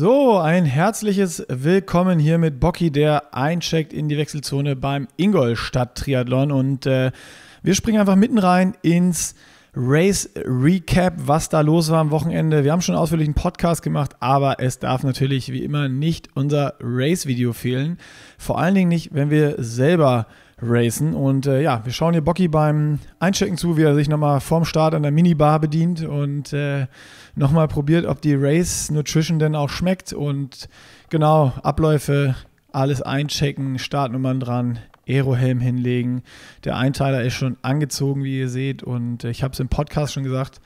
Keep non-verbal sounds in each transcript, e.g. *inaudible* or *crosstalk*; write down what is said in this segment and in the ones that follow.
So, ein herzliches Willkommen hier mit Bocky, der eincheckt in die Wechselzone beim Ingolstadt Triathlon. Und äh, wir springen einfach mitten rein ins Race Recap, was da los war am Wochenende. Wir haben schon ausführlich einen Podcast gemacht, aber es darf natürlich wie immer nicht unser Race-Video fehlen. Vor allen Dingen nicht, wenn wir selber racen. Und äh, ja, wir schauen hier Bocky beim Einchecken zu, wie er sich nochmal vorm Start an der Minibar bedient und äh, nochmal probiert, ob die Race Nutrition denn auch schmeckt. Und genau, Abläufe, alles einchecken, Startnummern dran, Aerohelm hinlegen. Der Einteiler ist schon angezogen, wie ihr seht. Und äh, ich habe es im Podcast schon gesagt.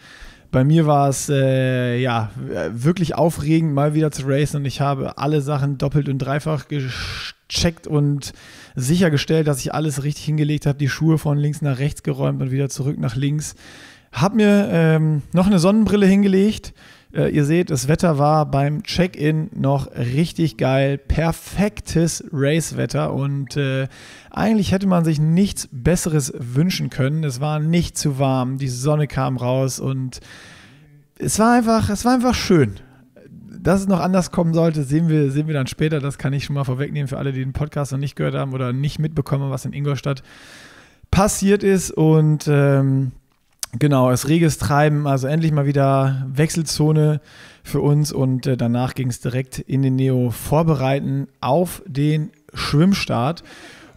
Bei mir war es äh, ja wirklich aufregend, mal wieder zu racen und ich habe alle Sachen doppelt und dreifach gecheckt und sichergestellt, dass ich alles richtig hingelegt habe, die Schuhe von links nach rechts geräumt und wieder zurück nach links. Hab mir ähm, noch eine Sonnenbrille hingelegt. Äh, ihr seht, das Wetter war beim Check-in noch richtig geil. Perfektes Race-Wetter und äh, eigentlich hätte man sich nichts Besseres wünschen können. Es war nicht zu warm, die Sonne kam raus und es war einfach, es war einfach schön. Dass es noch anders kommen sollte, sehen wir, sehen wir dann später. Das kann ich schon mal vorwegnehmen für alle, die den Podcast noch nicht gehört haben oder nicht mitbekommen, was in Ingolstadt passiert ist. Und ähm, genau, es reges Treiben, also endlich mal wieder Wechselzone für uns. Und äh, danach ging es direkt in den Neo vorbereiten auf den Schwimmstart.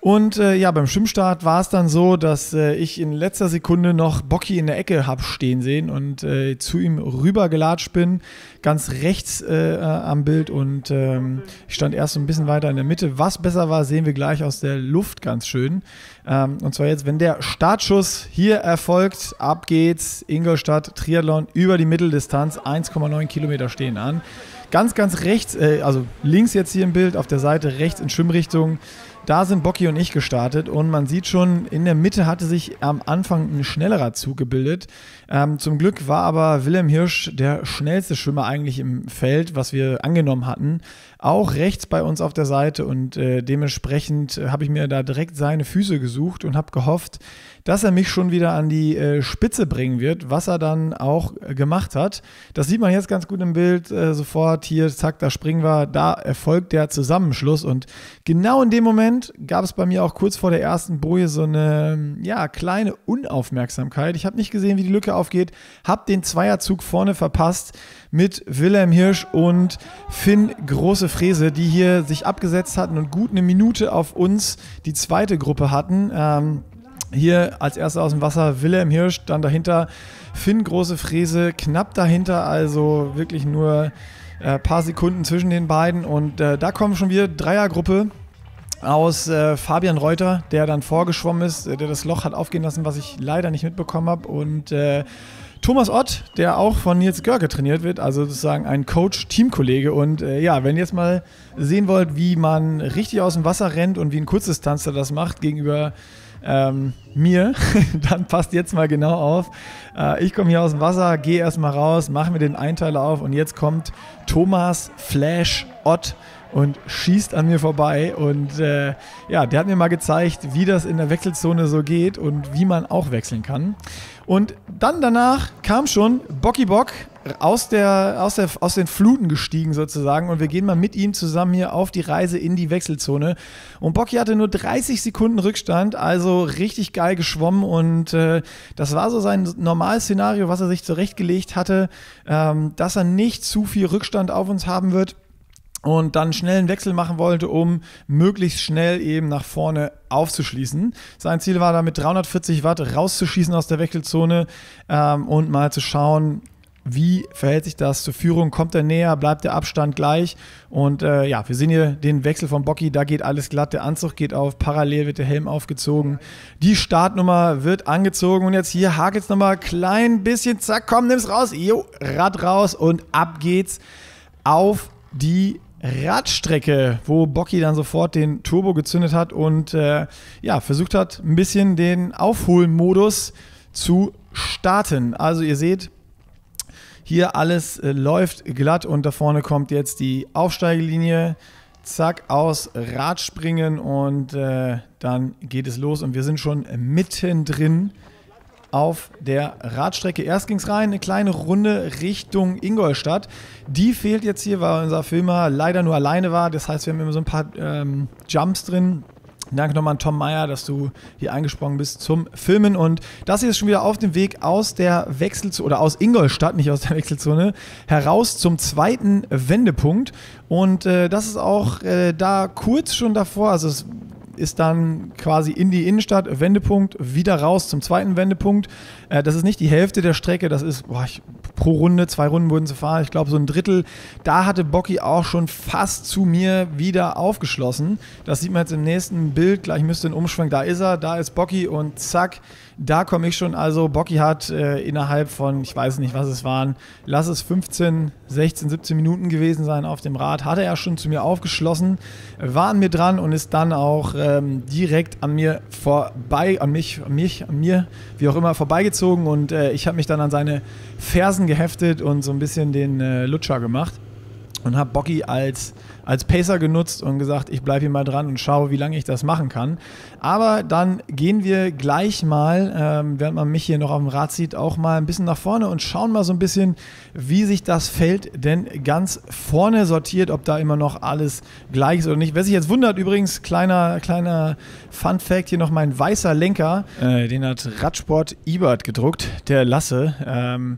Und äh, ja, beim Schwimmstart war es dann so, dass äh, ich in letzter Sekunde noch Bocky in der Ecke habe stehen sehen und äh, zu ihm rübergelatscht bin, ganz rechts äh, am Bild und ähm, ich stand erst so ein bisschen weiter in der Mitte. Was besser war, sehen wir gleich aus der Luft ganz schön. Ähm, und zwar jetzt, wenn der Startschuss hier erfolgt, ab geht's, Ingolstadt Triathlon über die Mitteldistanz, 1,9 Kilometer stehen an. Ganz, ganz rechts, äh, also links jetzt hier im Bild, auf der Seite rechts in Schwimmrichtung da sind Bocky und ich gestartet und man sieht schon, in der Mitte hatte sich am Anfang ein schnellerer Zug gebildet. Ähm, zum Glück war aber Wilhelm Hirsch der schnellste Schwimmer eigentlich im Feld, was wir angenommen hatten. Auch rechts bei uns auf der Seite und äh, dementsprechend habe ich mir da direkt seine Füße gesucht und habe gehofft, dass er mich schon wieder an die äh, Spitze bringen wird, was er dann auch äh, gemacht hat. Das sieht man jetzt ganz gut im Bild äh, sofort. Hier, zack, da springen wir. Da erfolgt der Zusammenschluss. Und genau in dem Moment gab es bei mir auch kurz vor der ersten Boje so eine ja, kleine Unaufmerksamkeit. Ich habe nicht gesehen, wie die Lücke aufgeht, habe den Zweierzug vorne verpasst mit Wilhelm Hirsch und Finn Große Fräse, die hier sich abgesetzt hatten und gut eine Minute auf uns die zweite Gruppe hatten. Ähm, hier als erster aus dem Wasser Wilhelm Hirsch, dann dahinter Finn Große Fräse, knapp dahinter, also wirklich nur ein äh, paar Sekunden zwischen den beiden. Und äh, da kommen schon wieder Dreiergruppe aus äh, Fabian Reuter, der dann vorgeschwommen ist, äh, der das Loch hat aufgehen lassen, was ich leider nicht mitbekommen habe. Und äh, Thomas Ott, der auch von Nils Görke trainiert wird, also sozusagen ein Coach-Teamkollege. Und äh, ja, wenn ihr jetzt mal sehen wollt, wie man richtig aus dem Wasser rennt und wie ein Kurzdistanzler das macht gegenüber ähm, mir, *laughs* dann passt jetzt mal genau auf. Äh, ich komme hier aus dem Wasser, gehe erstmal raus, mache mir den Einteiler auf und jetzt kommt Thomas Flash Ott und schießt an mir vorbei. Und äh, ja, der hat mir mal gezeigt, wie das in der Wechselzone so geht und wie man auch wechseln kann. Und dann danach kam schon Bocky Bock aus, der, aus, der, aus den Fluten gestiegen sozusagen. Und wir gehen mal mit ihm zusammen hier auf die Reise in die Wechselzone. Und Bocky hatte nur 30 Sekunden Rückstand, also richtig geil geschwommen. Und äh, das war so sein normales Szenario, was er sich zurechtgelegt hatte, ähm, dass er nicht zu viel Rückstand auf uns haben wird und dann schnell einen Wechsel machen wollte, um möglichst schnell eben nach vorne aufzuschließen. Sein Ziel war da mit 340 Watt rauszuschießen aus der Wechselzone ähm, und mal zu schauen, wie verhält sich das zur Führung? Kommt er näher? Bleibt der Abstand gleich? Und äh, ja, wir sehen hier den Wechsel von Bocky. Da geht alles glatt. Der Anzug geht auf. Parallel wird der Helm aufgezogen. Die Startnummer wird angezogen. Und jetzt hier hakelt es nochmal klein bisschen. Zack, komm, nimm's raus. Jo, Rad raus und ab geht's auf die Radstrecke, wo Bocky dann sofort den Turbo gezündet hat und äh, ja, versucht hat, ein bisschen den Aufholmodus zu starten. Also ihr seht, hier alles äh, läuft glatt und da vorne kommt jetzt die Aufsteigelinie. Zack, aus Radspringen und äh, dann geht es los und wir sind schon mittendrin auf der Radstrecke. Erst ging es rein, eine kleine Runde Richtung Ingolstadt. Die fehlt jetzt hier, weil unser Filmer leider nur alleine war. Das heißt, wir haben immer so ein paar ähm, Jumps drin. Danke nochmal an Tom Meyer, dass du hier eingesprungen bist zum Filmen. Und das hier ist schon wieder auf dem Weg aus der Wechselzone oder aus Ingolstadt, nicht aus der Wechselzone, heraus zum zweiten Wendepunkt. Und äh, das ist auch äh, da kurz schon davor, also es ist dann quasi in die Innenstadt, Wendepunkt, wieder raus zum zweiten Wendepunkt. Äh, das ist nicht die Hälfte der Strecke, das ist boah, ich, pro Runde, zwei Runden wurden sie fahren, ich glaube so ein Drittel. Da hatte Bocky auch schon fast zu mir wieder aufgeschlossen. Das sieht man jetzt im nächsten Bild, gleich müsste ein Umschwung, da ist er, da ist Bocky und zack, da komme ich schon. Also Bocky hat äh, innerhalb von, ich weiß nicht, was es waren, lass es 15, 16, 17 Minuten gewesen sein auf dem Rad, hatte er schon zu mir aufgeschlossen, war an mir dran und ist dann auch ähm, direkt an mir vorbei, an mich, an mich, an mir, wie auch immer, vorbeigezogen und äh, ich habe mich dann an seine Fersen geheftet und so ein bisschen den äh, Lutscher gemacht und habe Bocky als als Pacer genutzt und gesagt, ich bleibe hier mal dran und schaue, wie lange ich das machen kann. Aber dann gehen wir gleich mal, ähm, während man mich hier noch auf dem Rad sieht, auch mal ein bisschen nach vorne und schauen mal so ein bisschen, wie sich das Feld denn ganz vorne sortiert, ob da immer noch alles gleich ist oder nicht. Wer sich jetzt wundert, übrigens, kleiner, kleiner Fun Fact, hier noch mein weißer Lenker, äh, den hat Radsport Ebert gedruckt, der Lasse. Ähm,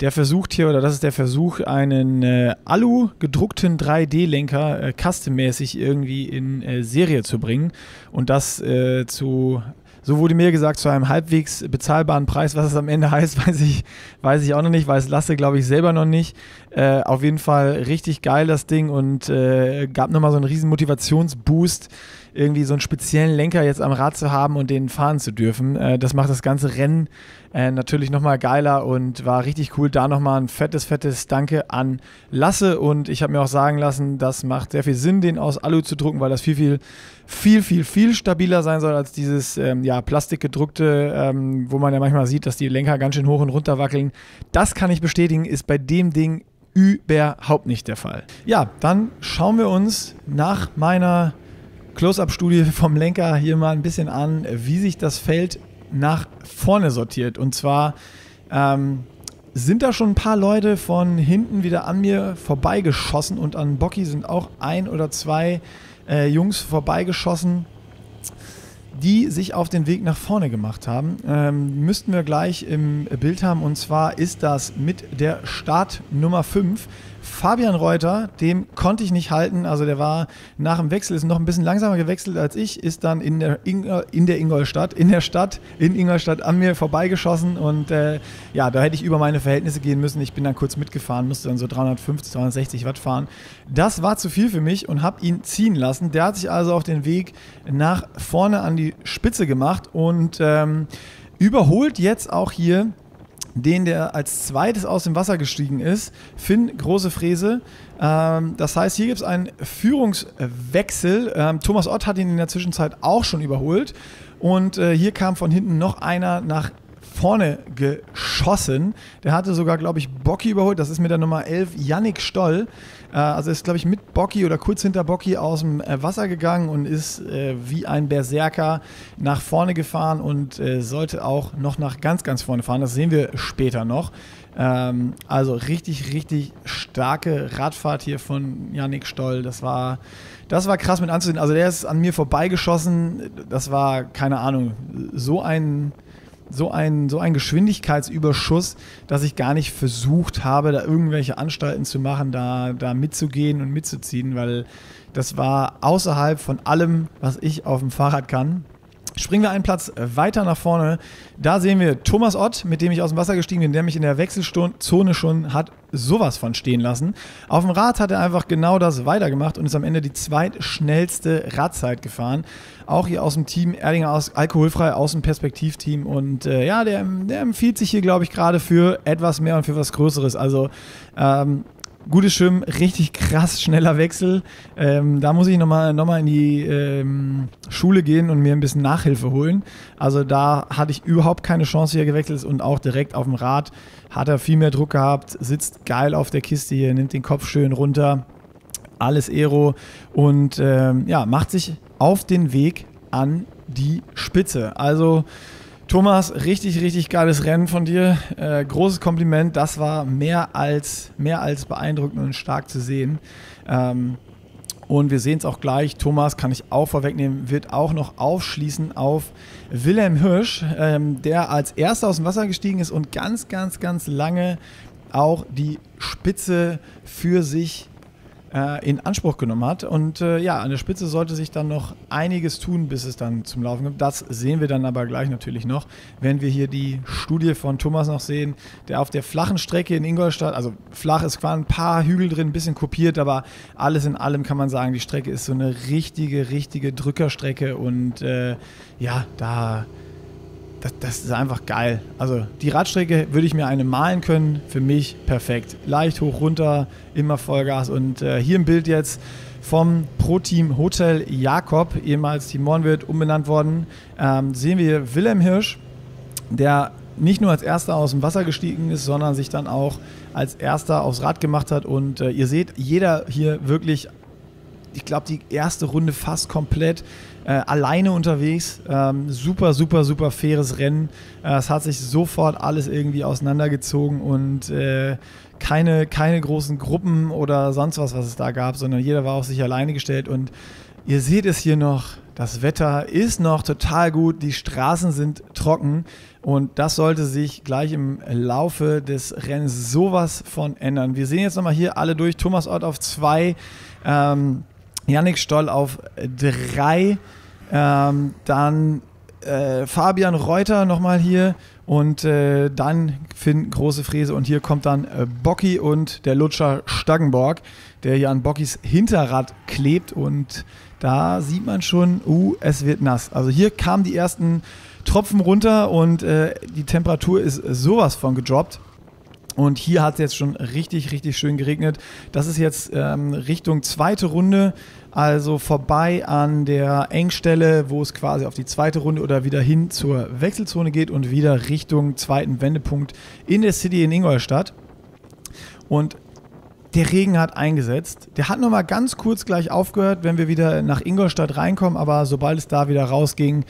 der versucht hier, oder das ist der Versuch, einen äh, Alu gedruckten 3D-Lenker äh, custom-mäßig irgendwie in äh, Serie zu bringen und das äh, zu so wurde mir gesagt, zu einem halbwegs bezahlbaren Preis. Was es am Ende heißt, *laughs* weiß ich, weiß ich auch noch nicht, weiß Lasse, glaube ich, selber noch nicht. Äh, auf jeden Fall richtig geil das Ding und äh, gab nochmal so einen riesen Motivationsboost, irgendwie so einen speziellen Lenker jetzt am Rad zu haben und den fahren zu dürfen. Äh, das macht das ganze Rennen äh, natürlich nochmal geiler und war richtig cool. Da nochmal ein fettes, fettes Danke an Lasse und ich habe mir auch sagen lassen, das macht sehr viel Sinn, den aus Alu zu drucken, weil das viel, viel, viel, viel, viel stabiler sein soll als dieses ähm, ja, plastikgedruckte, ähm, wo man ja manchmal sieht, dass die Lenker ganz schön hoch und runter wackeln. Das kann ich bestätigen, ist bei dem Ding überhaupt nicht der Fall. Ja, dann schauen wir uns nach meiner Close-up-Studie vom Lenker hier mal ein bisschen an, wie sich das Feld nach vorne sortiert. Und zwar ähm, sind da schon ein paar Leute von hinten wieder an mir vorbeigeschossen und an Bocky sind auch ein oder zwei äh, Jungs vorbeigeschossen, die sich auf den Weg nach vorne gemacht haben. Ähm, müssten wir gleich im Bild haben und zwar ist das mit der Startnummer 5 Fabian Reuter, dem konnte ich nicht halten. Also der war nach dem Wechsel, ist noch ein bisschen langsamer gewechselt als ich, ist dann in der, in der Ingolstadt, in der Stadt, in Ingolstadt an mir vorbeigeschossen. Und äh, ja, da hätte ich über meine Verhältnisse gehen müssen. Ich bin dann kurz mitgefahren, musste dann so 350, 360 Watt fahren. Das war zu viel für mich und habe ihn ziehen lassen. Der hat sich also auf den Weg nach vorne an die Spitze gemacht und ähm, überholt jetzt auch hier den, der als zweites aus dem Wasser gestiegen ist. Finn, große Fräse. Ähm, das heißt, hier gibt es einen Führungswechsel. Ähm, Thomas Ott hat ihn in der Zwischenzeit auch schon überholt. Und äh, hier kam von hinten noch einer nach vorne geschossen. Der hatte sogar, glaube ich, Bocky überholt. Das ist mit der Nummer 11 Yannick Stoll. Äh, also ist, glaube ich, mit Bocky oder kurz hinter Bocky aus dem äh, Wasser gegangen und ist äh, wie ein Berserker nach vorne gefahren und äh, sollte auch noch nach ganz, ganz vorne fahren. Das sehen wir später noch. Ähm, also richtig, richtig starke Radfahrt hier von Yannick Stoll. Das war, das war krass mit anzusehen. Also der ist an mir vorbeigeschossen. Das war, keine Ahnung, so ein so ein, so ein Geschwindigkeitsüberschuss, dass ich gar nicht versucht habe, da irgendwelche Anstalten zu machen, da, da mitzugehen und mitzuziehen, weil das war außerhalb von allem, was ich auf dem Fahrrad kann. Springen wir einen Platz weiter nach vorne. Da sehen wir Thomas Ott, mit dem ich aus dem Wasser gestiegen bin, der mich in der Wechselzone schon hat sowas von stehen lassen. Auf dem Rad hat er einfach genau das weitergemacht und ist am Ende die zweitschnellste Radzeit gefahren. Auch hier aus dem Team Erdinger aus alkoholfrei aus dem Perspektivteam. Und äh, ja, der, der empfiehlt sich hier, glaube ich, gerade für etwas mehr und für was Größeres. Also ähm, Gutes Schwimmen, richtig krass schneller Wechsel. Ähm, da muss ich nochmal noch mal in die ähm, Schule gehen und mir ein bisschen Nachhilfe holen. Also da hatte ich überhaupt keine Chance, hier gewechselt und auch direkt auf dem Rad hat er viel mehr Druck gehabt, sitzt geil auf der Kiste hier, nimmt den Kopf schön runter, alles Aero und ähm, ja, macht sich auf den Weg an die Spitze. Also Thomas, richtig, richtig geiles Rennen von dir. Äh, großes Kompliment. Das war mehr als, mehr als beeindruckend und stark zu sehen. Ähm, und wir sehen es auch gleich. Thomas, kann ich auch vorwegnehmen, wird auch noch aufschließen auf Wilhelm Hirsch, ähm, der als erster aus dem Wasser gestiegen ist und ganz, ganz, ganz lange auch die Spitze für sich äh, in Anspruch genommen hat. Und äh, ja, an der Spitze sollte sich dann noch einiges tun, bis es dann zum Laufen kommt. Das sehen wir dann aber gleich natürlich noch, wenn wir hier die Studie von Thomas noch sehen, der auf der flachen Strecke in Ingolstadt, also flach ist quasi ein paar Hügel drin, ein bisschen kopiert, aber alles in allem kann man sagen, die Strecke ist so eine richtige, richtige Drückerstrecke und äh, ja, da das, das, ist einfach geil. Also die Radstrecke würde ich mir eine malen können, für mich perfekt. Leicht hoch runter, immer Vollgas und äh, hier im Bild jetzt vom Pro-Team Hotel Jakob, ehemals Team Mornwirt, umbenannt worden, ähm, sehen wir Wilhelm Hirsch, der nicht nur als erster aus dem Wasser gestiegen ist, sondern sich dann auch als erster aufs Rad gemacht hat. Und äh, ihr seht, jeder hier wirklich, ich glaube, die erste Runde fast komplett äh, alleine unterwegs. Ähm, super, super, super faires Rennen. Äh, es hat sich sofort alles irgendwie auseinandergezogen und äh, keine, keine großen Gruppen oder sonst was, was es da gab, sondern jeder war auf sich alleine gestellt. Und ihr seht es hier noch, das Wetter ist noch total gut, die Straßen sind trocken und das sollte sich gleich im Laufe des Rennens sowas von ändern. Wir sehen jetzt nochmal hier alle durch. Thomas Ott auf zwei, ähm, Yannick Stoll auf drei, ähm, dann äh, Fabian Reuter nochmal hier und äh, dann Finn Große Fräse und hier kommt dann äh, Bocky und der Lutscher Staggenborg, der hier an Bockys Hinterrad klebt und da sieht man schon, uh, es wird nass. Also hier kamen die ersten Tropfen runter und äh, die Temperatur ist sowas von gedroppt. Und hier hat es jetzt schon richtig, richtig schön geregnet. Das ist jetzt ähm, Richtung zweite Runde, also vorbei an der Engstelle, wo es quasi auf die zweite Runde oder wieder hin zur Wechselzone geht und wieder Richtung zweiten Wendepunkt in der City in Ingolstadt. Und der Regen hat eingesetzt. Der hat nochmal ganz kurz gleich aufgehört, wenn wir wieder nach Ingolstadt reinkommen, aber sobald es da wieder rausging,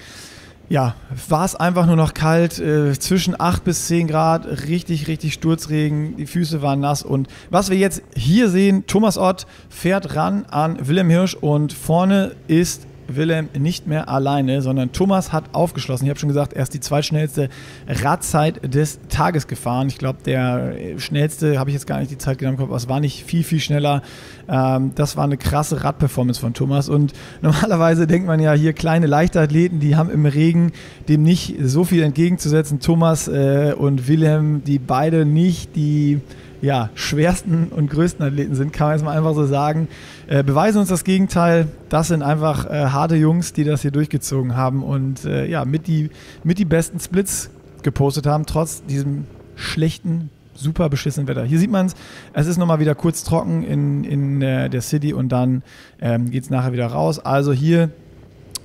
ja, war es einfach nur noch kalt, äh, zwischen 8 bis 10 Grad, richtig, richtig Sturzregen, die Füße waren nass und was wir jetzt hier sehen, Thomas Ott fährt ran an Willem Hirsch und vorne ist Willem nicht mehr alleine, sondern Thomas hat aufgeschlossen. Ich habe schon gesagt, er ist die zweitschnellste Radzeit des Tages gefahren. Ich glaube, der schnellste, habe ich jetzt gar nicht die Zeit genommen, aber es war nicht viel, viel schneller. Ähm, das war eine krasse Radperformance von Thomas. Und *laughs* normalerweise denkt man ja hier, kleine Leichtathleten, die haben im Regen dem nicht so viel entgegenzusetzen. Thomas äh, und Willem, die beide nicht die ja, schwersten und größten Athleten sind, kann man jetzt mal einfach so sagen. Äh, beweisen uns das Gegenteil. Das sind einfach äh, harte Jungs, die das hier durchgezogen haben und äh, ja, mit die, mit die besten Splits gepostet haben, trotz diesem schlechten, super beschissenen Wetter. Hier sieht man es, es ist nochmal wieder kurz trocken in, in äh, der City und dann ähm, geht es nachher wieder raus. Also hier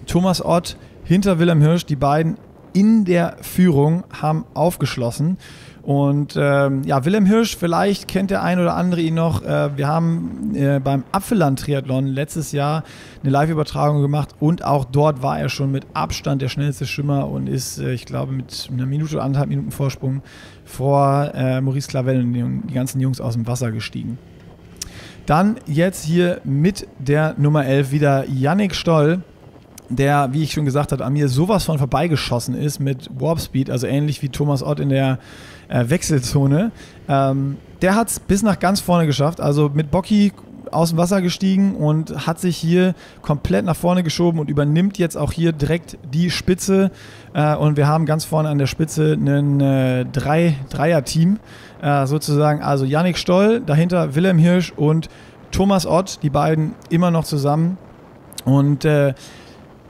Thomas Ott hinter Willem Hirsch, die beiden in der Führung haben aufgeschlossen. Und ähm, ja, Wilhelm Hirsch, vielleicht kennt der ein oder andere ihn noch. Äh, wir haben äh, beim Apfelland-Triathlon letztes Jahr eine Live-Übertragung gemacht und auch dort war er schon mit Abstand der schnellste Schwimmer und ist, äh, ich glaube, mit einer Minute oder anderthalb Minuten Vorsprung vor äh, Maurice Clavel und die, die ganzen Jungs aus dem Wasser gestiegen. Dann jetzt hier mit der Nummer 11 wieder Yannick Stoll der, wie ich schon gesagt habe, an mir sowas von vorbeigeschossen ist mit Warp Speed, also ähnlich wie Thomas Ott in der äh, Wechselzone. Ähm, der hat es bis nach ganz vorne geschafft. Also mit Bocky aus dem Wasser gestiegen und hat sich hier komplett nach vorne geschoben und übernimmt jetzt auch hier direkt die Spitze. Äh, und wir haben ganz vorne an der Spitze ein äh, Drei, Dreier-Team äh, sozusagen. Also Yannick Stoll, dahinter Wilhelm Hirsch und Thomas Ott, die beiden immer noch zusammen. Und äh,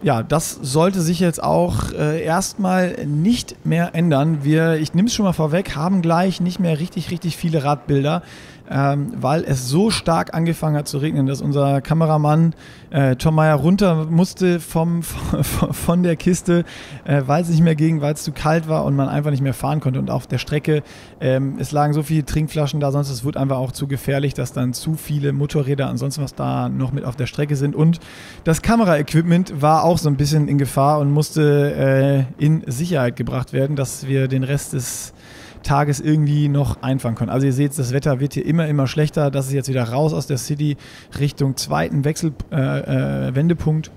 ja, das sollte sich jetzt auch äh, erstmal nicht mehr ändern. Wir, ich nehme es schon mal vorweg, haben gleich nicht mehr richtig, richtig viele Radbilder. Ähm, weil es so stark angefangen hat zu regnen, dass unser Kameramann äh, Tom Meyer runter musste vom, *laughs* von der Kiste, äh, weil es nicht mehr ging, weil es zu kalt war und man einfach nicht mehr fahren konnte. Und auf der Strecke, ähm, es lagen so viele Trinkflaschen da, sonst es wurde einfach auch zu gefährlich, dass dann zu viele Motorräder und sonst was da noch mit auf der Strecke sind. Und das Kameraequipment war auch so ein bisschen in Gefahr und musste äh, in Sicherheit gebracht werden, dass wir den Rest des Tages irgendwie noch einfangen können. Also ihr seht, das Wetter wird hier immer, immer schlechter. Das ist jetzt wieder raus aus der City Richtung zweiten Wechselwendepunkt. Äh, äh,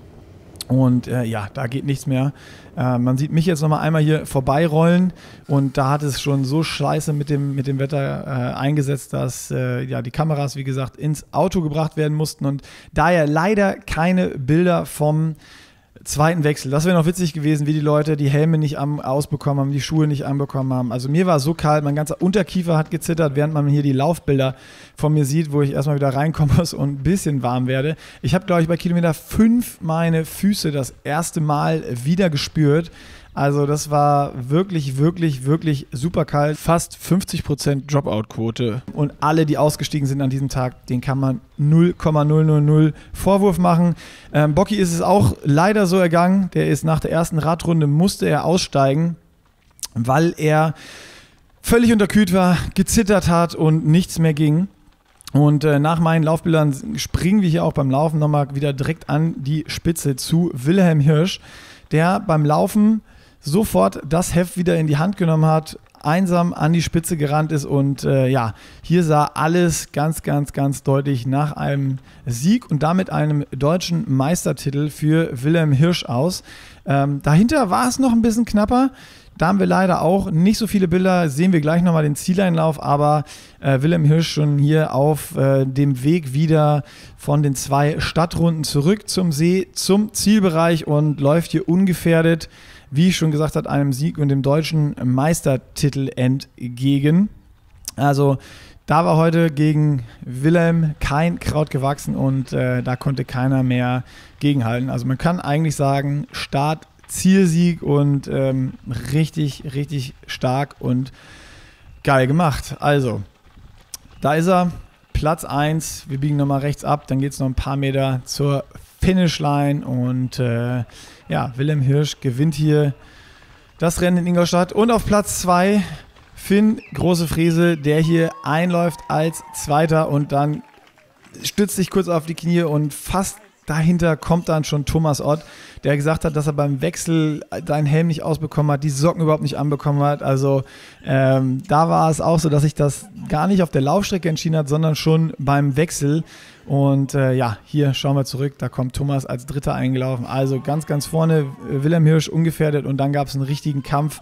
und äh, ja, da geht nichts mehr. Äh, man sieht mich jetzt nochmal einmal hier vorbeirollen und da hat es schon so scheiße mit dem, mit dem Wetter äh, eingesetzt, dass äh, ja, die Kameras, wie gesagt, ins Auto gebracht werden mussten und daher leider keine Bilder vom zweiten Wechsel. Das wäre noch witzig gewesen, wie die Leute die Helme nicht am, ausbekommen haben, die Schuhe nicht anbekommen haben. Also mir war so kalt, mein ganzer Unterkiefer hat gezittert, während man hier die Laufbilder von mir sieht, wo ich erstmal wieder reinkommen muss und ein bisschen warm werde. Ich habe, glaube ich, bei Kilometer 5 meine Füße das erste Mal wieder gespürt. Also das war wirklich, wirklich, wirklich super kalt. Fast 50% Dropout-Quote. Und alle, die ausgestiegen sind an diesem Tag, den kann man 0,000 Vorwurf machen. Ähm, Bocky ist es auch leider so ergangen. Der ist nach der ersten Radrunde, musste er aussteigen, weil er völlig unterkühlt war, gezittert hat und nichts mehr ging. Und äh, nach meinen Laufbildern springen wir hier auch beim Laufen nochmal wieder direkt an die Spitze zu Wilhelm Hirsch, der beim Laufen sofort das Heft wieder in die Hand genommen hat, einsam an die Spitze gerannt ist und äh, ja, hier sah alles ganz, ganz, ganz deutlich nach einem Sieg und damit einem deutschen Meistertitel für Wilhelm Hirsch aus. Ähm, dahinter war es noch ein bisschen knapper. Da haben wir leider auch nicht so viele Bilder. Sehen wir gleich nochmal den Zieleinlauf, aber äh, Wilhelm Hirsch schon hier auf äh, dem Weg wieder von den zwei Stadtrunden zurück zum See, zum Zielbereich und läuft hier ungefährdet wie ich schon gesagt habe, einem Sieg und dem deutschen Meistertitel entgegen. Also da war heute gegen Wilhelm kein Kraut gewachsen und äh, da konnte keiner mehr gegenhalten. Also man kann eigentlich sagen, Start, Zielsieg und ähm, richtig, richtig stark und geil gemacht. Also, da ist er, Platz 1. Wir biegen nochmal rechts ab, dann geht es noch ein paar Meter zur Finishline und äh, ja, Willem Hirsch gewinnt hier das Rennen in Ingolstadt. Und auf Platz 2 Finn Große Fräse, der hier einläuft als Zweiter und dann stützt sich kurz auf die Knie und fast dahinter kommt dann schon Thomas Ott, der gesagt hat, dass er beim Wechsel seinen Helm nicht ausbekommen hat, die Socken überhaupt nicht anbekommen hat. Also ähm, da war es auch so, dass sich das gar nicht auf der Laufstrecke entschieden hat, sondern schon beim Wechsel. Und äh, ja, hier schauen wir zurück. Da kommt Thomas als Dritter eingelaufen. Also ganz, ganz vorne äh, Wilhelm Hirsch ungefährdet und dann gab es einen richtigen Kampf.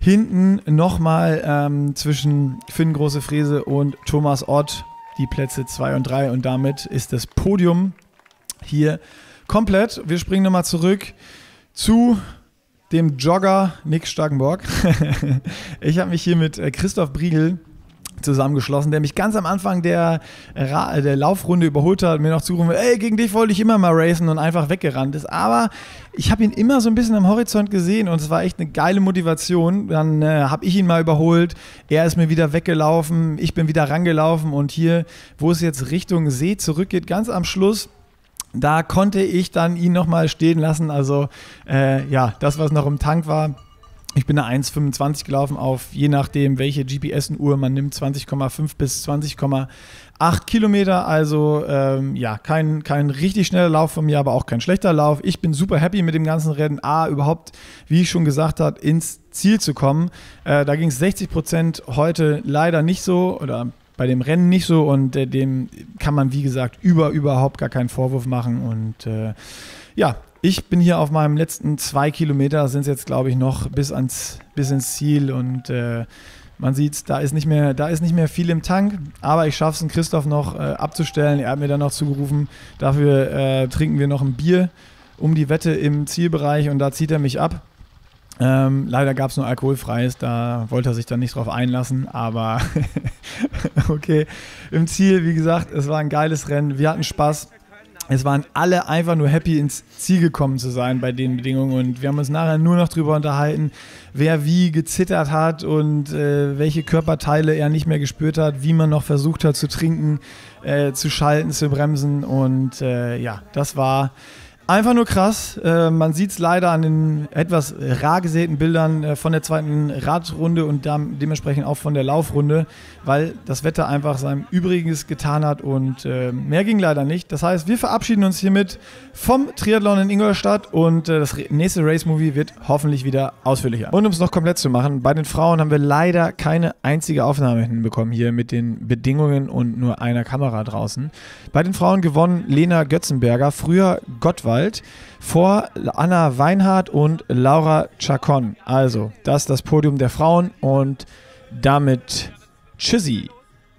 Hinten nochmal ähm, zwischen Finn Große Fräse und Thomas Ott die Plätze 2 und 3 und damit ist das Podium hier komplett. Wir springen nochmal zurück zu dem Jogger Nick Starkenborg. *laughs* ich habe mich hier mit äh, Christoph Briegel zusammengeschlossen, der mich ganz am Anfang der, der Laufrunde überholt hat, mir noch zugerufen ey, gegen dich wollte ich immer mal racen und einfach weggerannt ist. Aber ich habe ihn immer so ein bisschen am Horizont gesehen und es war echt eine geile Motivation. Dann äh, habe ich ihn mal überholt, er ist mir wieder weggelaufen, ich bin wieder rangelaufen und hier, wo es jetzt Richtung See zurückgeht, ganz am Schluss, da konnte ich dann ihn nochmal stehen lassen. Also äh, ja, das, was noch im Tank war, ich bin da 1,25 gelaufen auf, je nachdem, welche GPS-Uhr man nimmt, 20,5 bis 20,8 Kilometer. Also ähm, ja, kein, kein richtig schneller Lauf von mir, aber auch kein schlechter Lauf. Ich bin super happy mit dem ganzen Rennen. A, überhaupt, wie ich schon gesagt habe, ins Ziel zu kommen. Äh, da ging es 60 Prozent heute leider nicht so oder bei dem Rennen nicht so und äh, dem kann man, wie gesagt, über überhaupt gar keinen Vorwurf machen. Und äh, ja, ich bin hier auf meinem letzten zwei Kilometer, sind es jetzt, glaube ich, noch bis, ans, bis ins Ziel und äh, man sieht, da ist nicht mehr, da ist nicht mehr viel im Tank, aber ich schaffe es, Christoph noch äh, abzustellen. Er hat mir dann noch zugerufen, dafür äh, trinken wir noch ein Bier um die Wette im Zielbereich und da zieht er mich ab. Ähm, leider gab es nur alkoholfreies, da wollte er sich dann nicht drauf einlassen, aber *laughs* okay. Im Ziel, wie gesagt, es war ein geiles Rennen, wir hatten Spaß. Es waren alle einfach nur happy ins Ziel gekommen zu sein bei den Bedingungen. Und wir haben uns nachher nur noch darüber unterhalten, wer wie gezittert hat und äh, welche Körperteile er nicht mehr gespürt hat, wie man noch versucht hat zu trinken, äh, zu schalten, zu bremsen. Und äh, ja, das war Einfach nur krass. Äh, man sieht es leider an den etwas rar gesäten Bildern äh, von der zweiten Radrunde und dementsprechend auch von der Laufrunde, weil das Wetter einfach sein Übriges getan hat und äh, mehr ging leider nicht. Das heißt, wir verabschieden uns hiermit vom Triathlon in Ingolstadt und äh, das nächste Race-Movie wird hoffentlich wieder ausführlicher. Und um es noch komplett zu machen, bei den Frauen haben wir leider keine einzige Aufnahme hinbekommen hier mit den Bedingungen und nur einer Kamera draußen. Bei den Frauen gewonnen Lena Götzenberger, früher Gottwald Grünwald vor Anna Weinhardt und Laura Chacon. Also, das ist das Podium der Frauen und damit Tschüssi.